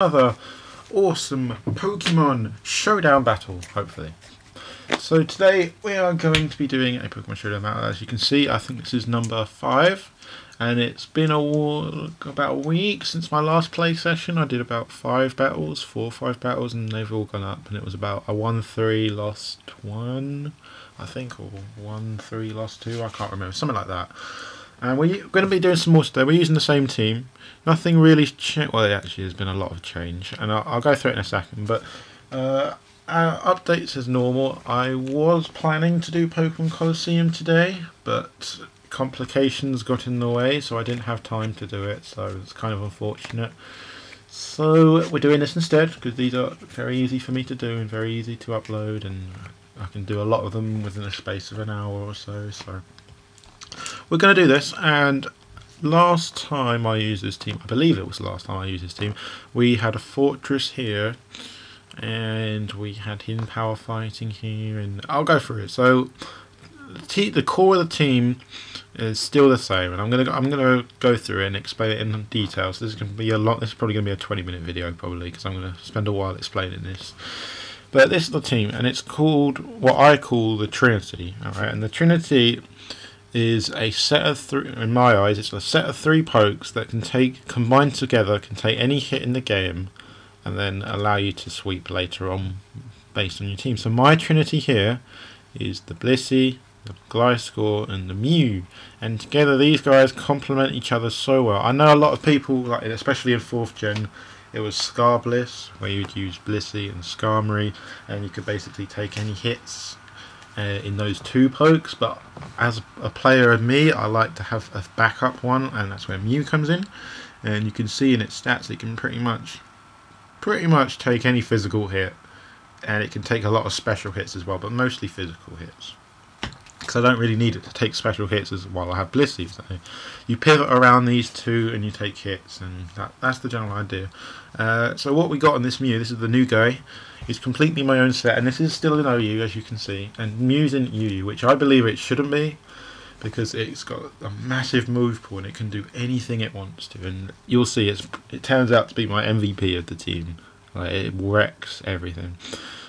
another awesome Pokemon Showdown battle, hopefully. So today we are going to be doing a Pokemon Showdown battle. As you can see, I think this is number five, and it's been a while, about a week since my last play session. I did about five battles, four or five battles, and they've all gone up. And it was about a one-three, lost one, I think, or one-three, lost two. I can't remember, something like that. And we're going to be doing some more today. We're using the same team. Nothing really changed. Well, actually, there's been a lot of change, and I'll, I'll go through it in a second. But uh, our updates as normal. I was planning to do Pokemon Colosseum today, but complications got in the way, so I didn't have time to do it. So it's kind of unfortunate. So we're doing this instead because these are very easy for me to do and very easy to upload, and I can do a lot of them within a space of an hour or so. So we're going to do this, and last time I used this team, I believe it was the last time I used this team, we had a Forretress here, and we had hidden power fighting here, and I'll go through it. So the, the core of the team is still the same, and I'm gonna I'm gonna go through it and explain it in detail. So this is gonna be a lot. This is probably gonna be a 20 minute video probably because I'm gonna spend a while explaining this. But this is the team, and it's called what I call the Trinity. All right, and the Trinity is a set of three. In my eyes, it's a set of three pokes that can take combined together can take any hit in the game, and then allow you to sweep later on based on your team. So my Trinity here is the Blissey, the Gliscor, and the Mew, and together these guys complement each other so well. I know a lot of people, like especially in fourth gen. It was SkarmBliss, where you'd use Blissey and Skarmory, and you could basically take any hits uh, in those two pokes, but as a player of me, I like to have a backup one, and that's where Mew comes in. And you can see in its stats, it can pretty much, pretty much take any physical hit, and it can take a lot of special hits as well, but mostly physical hits. Because I don't really need it to take special hits as well. I have Blissey, so you pivot around these two and you take hits, and that, that's the general idea. Uh, so what we got on this Mew, this is the new guy. It's completely my own set, and this is still an OU, as you can see. And Mew's in UU, which I believe it shouldn't be, because it's got a massive move pool and it can do anything it wants to. And you'll see, it's it turns out to be my MVP of the team. Like it wrecks everything.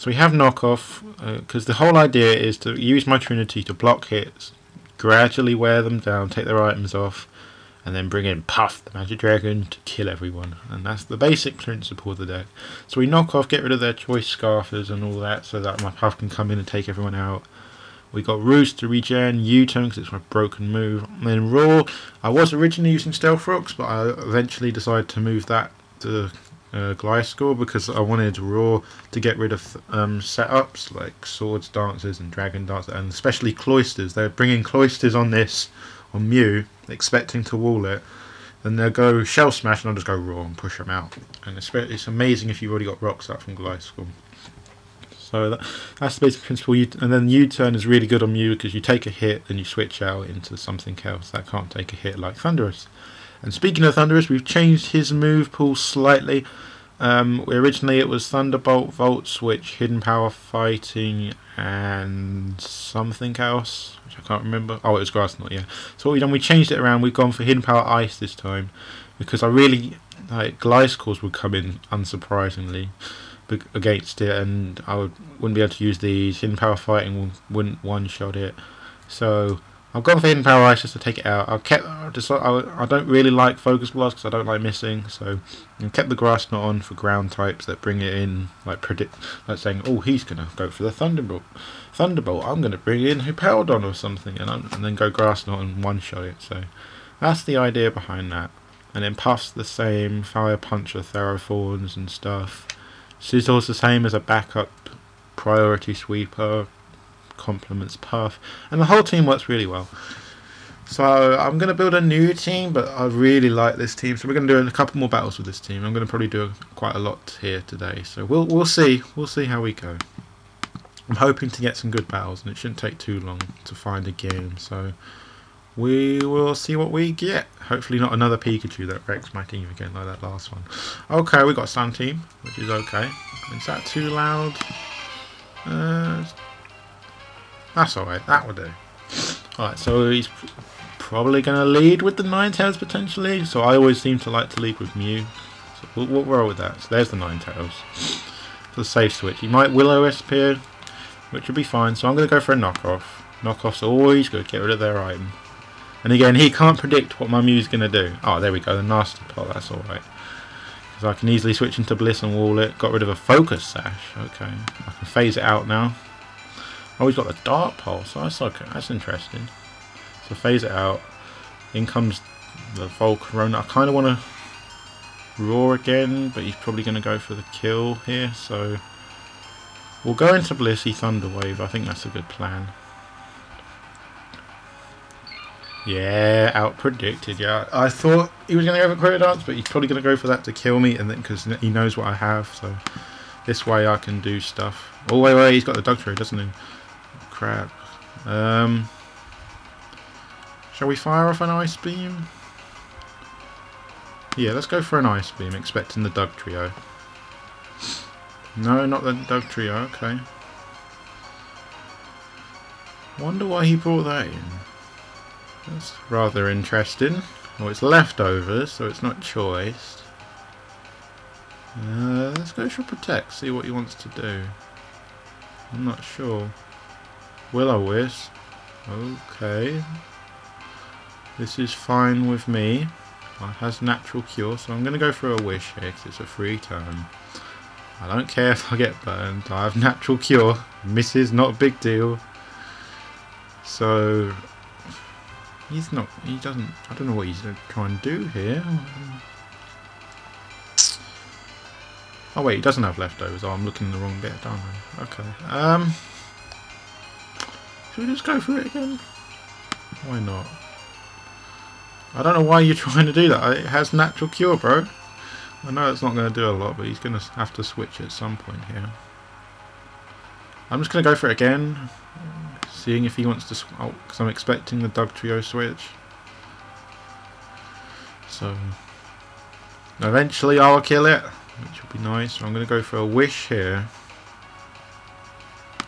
So we have knockoff, because uh, the whole idea is to use my Trinity to block hits, gradually wear them down, take their items off, and then bring in Puff, the Magic Dragon, to kill everyone. And that's the basic principle of the deck. So we knock off, get rid of their choice Scarfers and all that, so that my Puff can come in and take everyone out. We got Roost to regen, U-turn because it's my broken move. And then Roar, I was originally using Stealth Rocks, but I eventually decided to move that to uh, Gliscor because I wanted Roar to get rid of um, setups like Swords Dancers and Dragon Dancers, and especially Cloysters. They're bringing Cloysters on this on Mew, expecting to wall it, then they'll go Shell Smash and I'll just go Roar and push them out. And it's, it's amazing if you've already got Rocks up from Gliscor. So that, that's the basic principle. You, and then U-turn is really good on Mew because you take a hit and you switch out into something else that can't take a hit like Thundurus. And speaking of Thundurus, we've changed his move pool slightly. Um, originally it was Thunderbolt, Volt Switch, Hidden Power Fighting, and something else, which I can't remember. Oh, it was Grass Knot, yeah. So what we've done, we changed it around. We've gone for Hidden Power Ice this time because I really like Gliscors would come in unsurprisingly against it, and I would, wouldn't be able to use these. Hidden Power Fighting wouldn't one shot it. So I've gone for Hidden Power Ice just to take it out. I've kept, I, just, I, I don't really like Focus Blast because I don't like missing, so I kept the Grass Knot on for ground types that bring it in, like predict, like saying, oh, he's going to go for the Thunderbolt. Thunderbolt, I'm going to bring in Hippowdon or something, and, I'm, and then go Grass Knot and one-shot it, so that's the idea behind that. And then Puff's the same, Fire punch Puncher, Therothorns and stuff. Sizzle's the same as a backup priority sweeper, complements Puff, and the whole team works really well. So I'm going to build a new team, but I really like this team. So we're going to do a couple more battles with this team. I'm going to probably do quite a lot here today. So we'll we'll see. We'll see how we go. I'm hoping to get some good battles, and it shouldn't take too long to find a game. So we will see what we get. Hopefully not another Pikachu that wrecks my team again like that last one. Okay, we got Sun Team, which is okay. Is that too loud? Uh, that's alright, that will do. Alright, so he's probably going to lead with the Ninetales potentially. So I always seem to like to lead with Mew. So we'll, we'll roll with that. So there's the Ninetales. For the safe switch. He might Will-O-Wisp which would be fine. So I'm going to go for a knockoff. Knockoff's always good. Get rid of their item. And again, he can't predict what my Mew's going to do. Oh, there we go. The nasty plot. That's alright. Because I can easily switch into Bliss and wall it. Got rid of a Focus Sash. Okay. I can phase it out now. Oh, he's got the Dark Pulse. Oh, that's okay. That's interesting. So phase it out. In comes the Volcarona. I kind of want to roar again, but he's probably going to go for the kill here. So we'll go into Blissey Thunder Wave. I think that's a good plan. Yeah, out predicted. Yeah, I thought he was going to go for Quiver Dance, but he's probably going to go for that to kill me, and then because he knows what I have, so this way I can do stuff. Oh wait, wait, he's got the Dugtrio, doesn't he? Crap. Um, shall we fire off an Ice Beam? Yeah, let's go for an Ice Beam, expecting the Dugtrio. No, not the Dugtrio. Okay. Wonder why he brought that in. That's rather interesting. Oh, it's leftovers, so it's not choice. Uh, let's go for Protect, see what he wants to do. I'm not sure. Will-O-Wisp. Okay. This is fine with me. It has natural cure, so I'm going to go for a wish here because it's a free turn. I don't care if I get burned. I have natural cure. Misses, not a big deal. So He's not, he doesn't, I don't know what he's trying to try and do here. Oh wait, he doesn't have leftovers. Oh, I'm looking in the wrong bit, don't I? Okay. Um, should we just go for it again? Why not? I don't know why you're trying to do that. It has natural cure, bro. I know it's not going to do a lot, but he's going to have to switch at some point here. I'm just going to go for it again seeing if he wants to oh because I'm expecting the Dugtrio switch so eventually I'll kill it which will be nice so I'm going to go for a wish here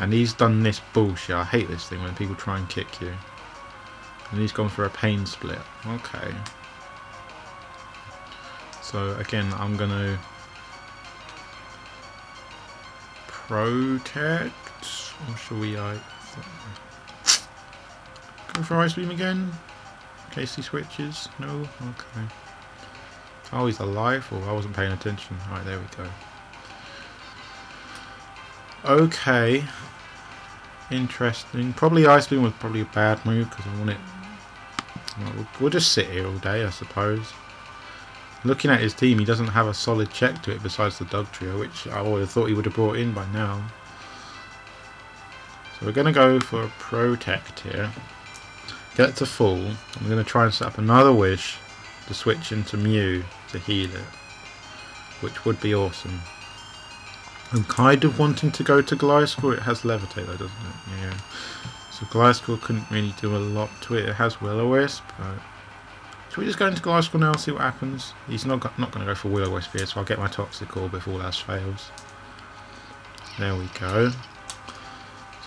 and he's done this bullshit I hate this thing when people try and kick you and he's gone for a pain split okay so again I'm going to protect or shall we like Go for Ice Beam again? In case he switches? No? Okay. Oh, he's alive? Oh, I wasn't paying attention. Alright, there we go. Okay. Interesting. Probably Ice Beam was probably a bad move because I want it... Well, we'll just sit here all day, I suppose. Looking at his team, he doesn't have a solid check to it besides the Dugtrio, which I would have thought he would have brought in by now. So we're going to go for a Protect here. Get to full. I'm going to try and set up another wish to switch into Mew to heal it. Which would be awesome. I'm kind of wanting to go to Gliscor. It has Levitate though, doesn't it? Yeah. So Gliscor couldn't really do a lot to it. It has Will-O-Wisp. But... Should we just go into Gliscor now and see what happens? He's not not going to go for Will-O-Wisp here, so I'll get my Toxic Orb if all else fails. There we go. So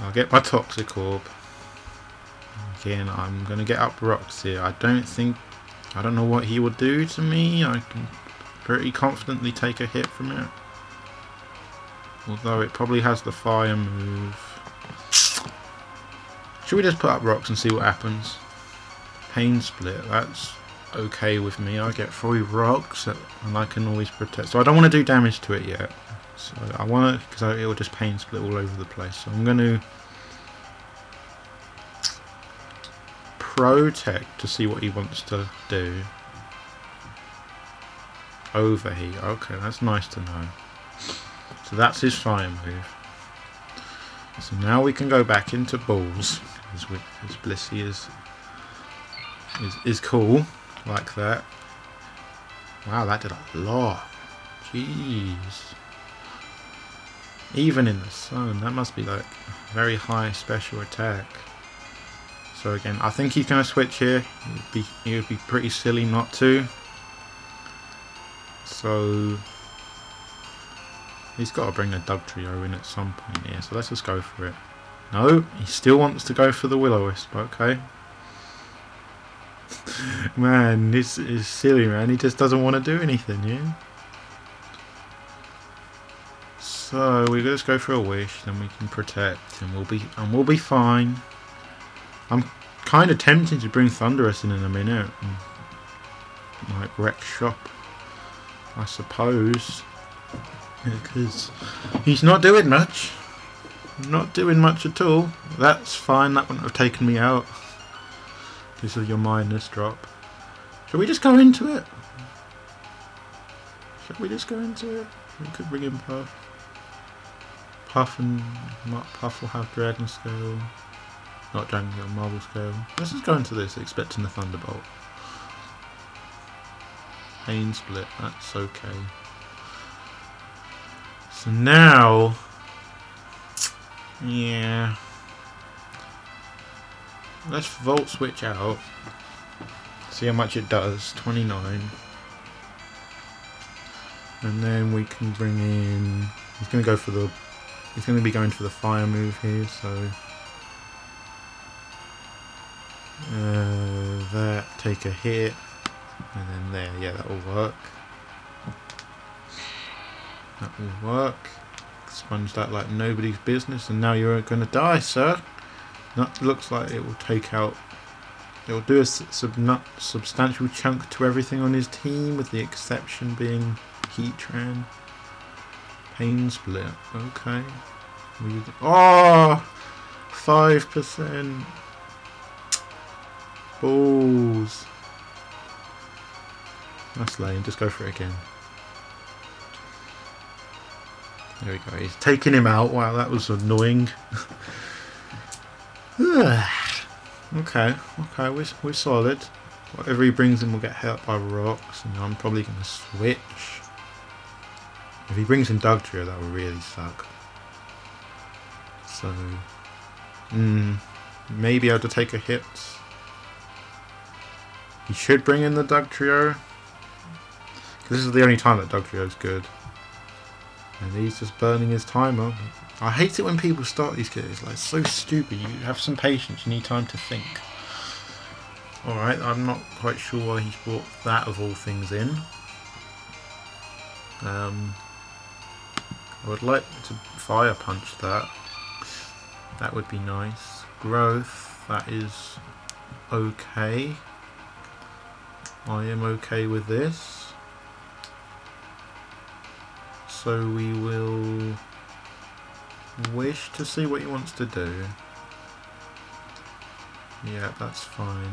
I'll get my Toxic Orb. Again, I'm going to get up rocks here. I don't think... I don't know what he will do to me. I can pretty confidently take a hit from it. Although it probably has the fire move. Should we just put up rocks and see what happens? Pain split, that's okay with me. I get three rocks and I can always protect. So I don't want to do damage to it yet. So I want to, because it will just pain split all over the place. So I'm going to protect to see what he wants to do. Overheat. Okay, that's nice to know. So that's his fire move. So now we can go back into balls. as, we, as Blissey is, is, is cool. Like that. Wow, that did a lot. Jeez. Even in the sun, that must be like very high special attack. So again, I think he's going to switch here. It would, be, it would be pretty silly not to. So he's got to bring a Dugtrio in at some point here. So let's just go for it. No, he still wants to go for the Will-O-Wisp. Okay. man, this is silly, man. He just doesn't want to do anything, yeah? So we just go for a wish, then we can protect, and we'll be and we'll be fine. I'm kind of tempted to bring Thundurus in in a minute, and, like wreck shop, I suppose, because he's not doing much. Not doing much at all. That's fine. That wouldn't have taken me out this is your minus drop. Shall we just go into it? Shall we just go into it? We could bring in Puff. Puff and Puff will have Dragon Scale. Not Dragon Scale, Multiscale. Let's just go into this expecting the Thunderbolt. Pain Split, that's okay. So now... Yeah... Let's Volt Switch out. See how much it does. 29. And then we can bring in... He's going to go for the... He's going to be going for the fire move here, so... Uh, that, take a hit. And then there, yeah, that will work. That will work. Sponge that like nobody's business, and now you're going to die, sir. That looks like it will take out it will do a sub substantial chunk to everything on his team, with the exception being Heatran. Pain split. Okay. Oh! 5%. Balls. That's lame. Just go for it again. There we go. He's taking him out. Wow, that was annoying. okay, okay, we're, we're solid. Whatever he brings in will get hit by rocks, and I'm probably going to switch. If he brings in Dugtrio, that will really suck. So, mm, maybe I'll take a hit. He should bring in the Dugtrio. Because this is the only time that Dugtrio is good. And he's just burning his time timer. I hate it when people start these kids. Like, so stupid. You have some patience. You need time to think. Alright, I'm not quite sure why he's brought that of all things in. Um, I would like to fire punch that. That would be nice. Growth, that is okay. I am okay with this. So we will wish to see what he wants to do. Yeah, that's fine.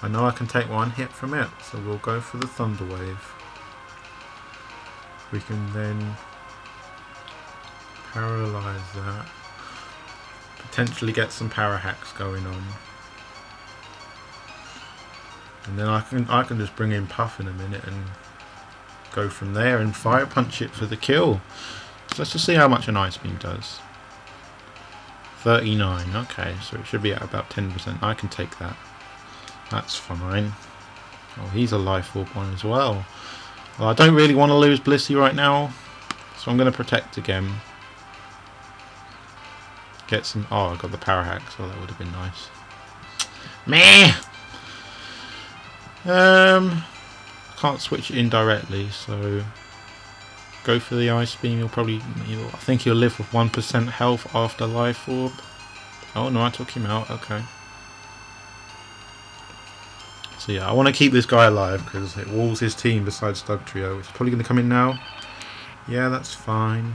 I know I can take one hit from it, so we'll go for the Thunder Wave. We can then paralyze that. Potentially get some power hacks going on. And then I can I can just bring in Puff in a minute and go from there and fire punch it for the kill. So let's just see how much an ice beam does. 39, okay, so it should be at about 10%. I can take that. That's fine. Oh, he's a life orb one as well. well. I don't really want to lose Blissey right now, so I'm going to protect again. Get some... Oh, I got the power hack, so that would have been nice. Meh! Um, can't switch it in directly, so go for the ice beam. You'll probably, you'll, I think you'll live with one percent health after life orb. Oh no, I took him out. Okay. So yeah, I want to keep this guy alive because it walls his team besides Dugtrio. It's probably going to come in now. Yeah, that's fine.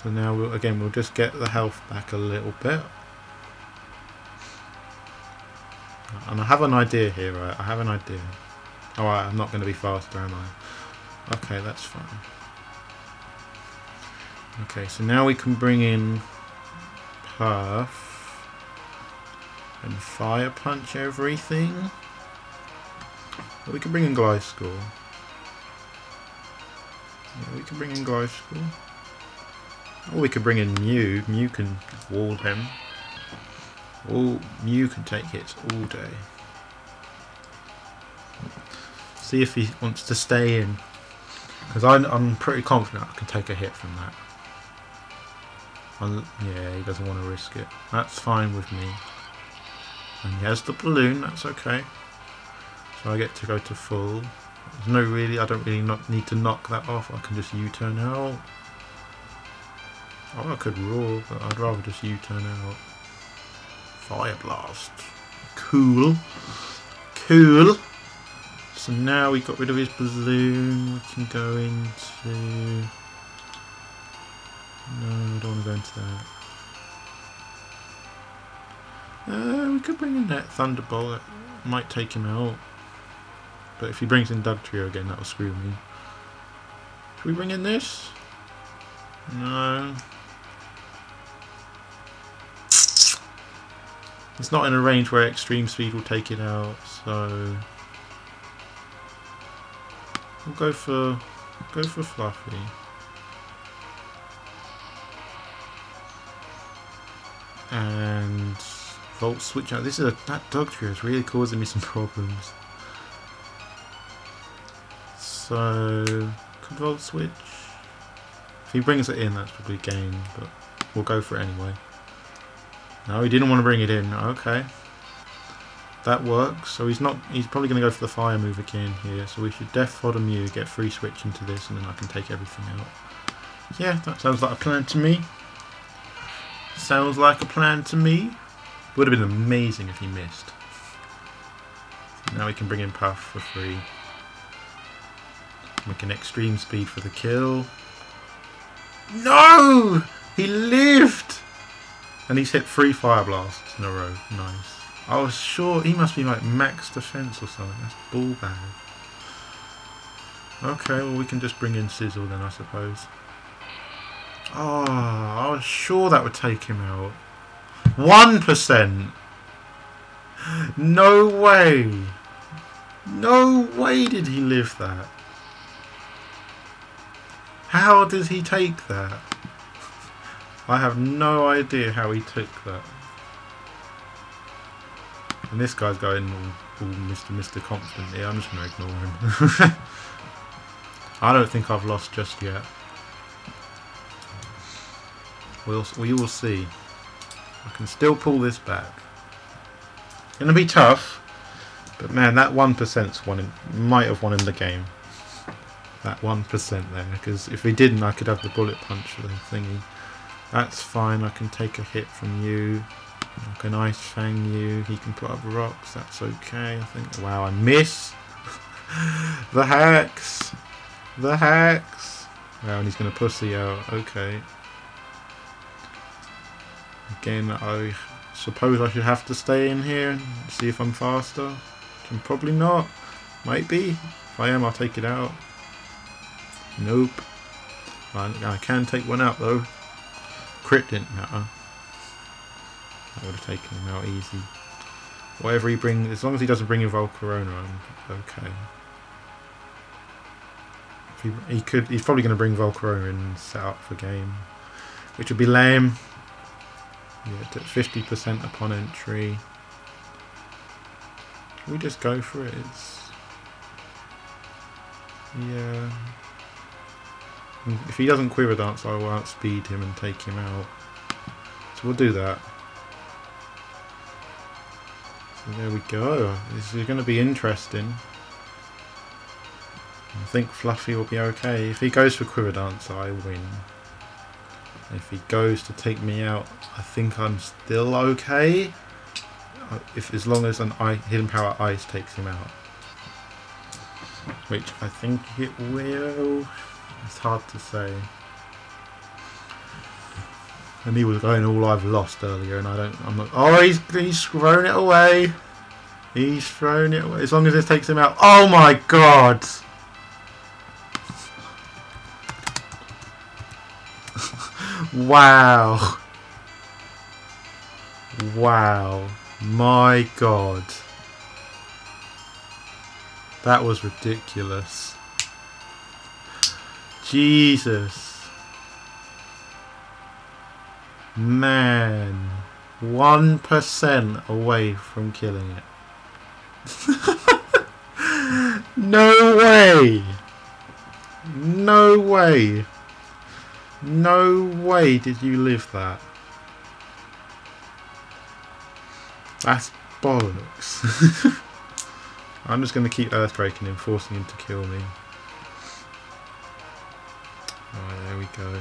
So now we'll, again we'll just get the health back a little bit. And I have an idea here, right? I have an idea. Oh, Alright, I'm not going to be faster, am I? Okay, that's fine. Okay, so now we can bring in Puff and Fire Punch everything. we can bring in Gliscor. Yeah, we can bring in Gliscor. Or we could bring in Mew. Mew can wall him. All Mew can take hits all day. See if he wants to stay in. Because I'm, I'm pretty confident I can take a hit from that. I'm, yeah, he doesn't want to risk it. That's fine with me. And he has the balloon, that's okay. So I get to go to full. There's no really, I don't really not need to knock that off. I can just U-turn out. Oh, I could roar, but I'd rather just U-turn out. Fire blast. Cool. Cool. So now we got rid of his balloon. We can go into... No, I don't want to go into that. Uh, we could bring in that Thunderbolt. That might take him out. But if he brings in Dugtrio again, that'll screw me. Should we bring in this? No. It's not in a range where extreme speed will take it out, so we'll go for go for Fluffy. And Volt switch out. This is a that Dugtrio is really causing me some problems. So could Volt switch? If he brings it in, that's probably game, but we'll go for it anyway. No, he didn't want to bring it in. Okay. That works. So he's not. He's probably going to go for the fire move again here. So we should Death Fodder Mew, get free switch into this, and then I can take everything out. Yeah, that sounds like a plan to me. Sounds like a plan to me. Would have been amazing if he missed. Now we can bring in Puff for free. We can extreme speed for the kill. No! He lived! And he's hit three fire blasts in a row. Nice. I was sure he must be like max defense or something. That's ball bag. Okay, well we can just bring in Sizzle then I suppose. Oh, I was sure that would take him out. One percent. No way. No way did he live that. How did he take that? I have no idea how he took that. And this guy's going all, all Mr. Mr. Confident here. I'm just going to ignore him. I don't think I've lost just yet. We'll, we will see. I can still pull this back. Gonna be tough, but man, that one percent's one in, might have won in the game. That one percent there, because if he didn't, I could have the bullet punch thingy. That's fine. I can take a hit from you. I can ice fang you. He can put up rocks. That's okay. I think. Wow, I miss the hacks. The hacks. Wow, and he's gonna pussy out. Okay. Again, I suppose I should have to stay in here and see if I'm faster. I'm probably not. Might be. If I am, I'll take it out. Nope. I, I can take one out though. Crit didn't matter. That would have taken him out easy. Whatever he brings, as long as he doesn't bring in Volcarona, I'm okay. He, he, could, he's probably going to bring Volcarona and set up for game, which would be lame. Yeah, 50% upon entry. Can we just go for it? It's yeah. If he doesn't quiver dance, I will outspeed him and take him out. So we'll do that. So there we go. This is going to be interesting. I think Fluffy will be okay. If he goes for quiver dance, I win. If he goes to take me out, I think I'm still okay. Uh, if as long as an I, hidden power ice takes him out, which I think it will. It's hard to say. And he was going all I've lost earlier, and I don't. I'm not. Oh, he's he's thrown it away. He's thrown it away. As long as this takes him out. Oh my god! wow. Wow. My god. That was ridiculous. Jesus. Man. 1% away from killing it. no way. No way. No way did you live that. That's bollocks. I'm just going to keep earthbreaking him, forcing him to kill me. Alright, there we go.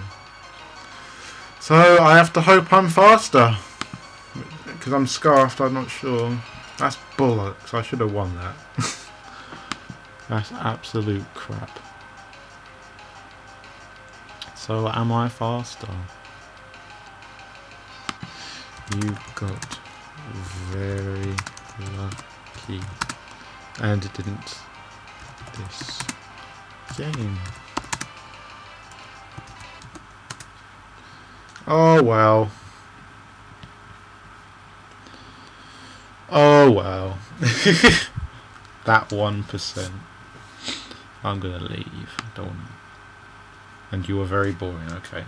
So, I have to hope I'm faster. Because I'm scarfed, I'm not sure. That's bollocks. I should have won that. That's absolute crap. So, am I faster? You got very lucky. And it didn't this game. Oh well. Oh well. that one percent. I'm gonna leave. Don't. And you were very boring. Okay.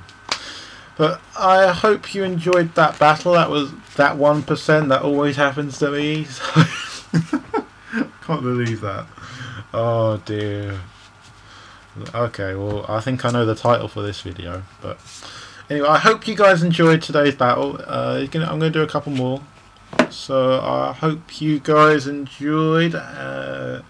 But I hope you enjoyed that battle. That was that one percent that always happens to me. Can't believe that. Oh dear. Okay, well I think I know the title for this video, but anyway, I hope you guys enjoyed today's battle. Uh, I'm going to do a couple more. So I hope you guys enjoyed. Uh,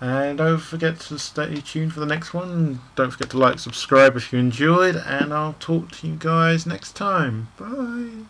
and don't forget to stay tuned for the next one. Don't forget to like, subscribe if you enjoyed. And I'll talk to you guys next time. Bye.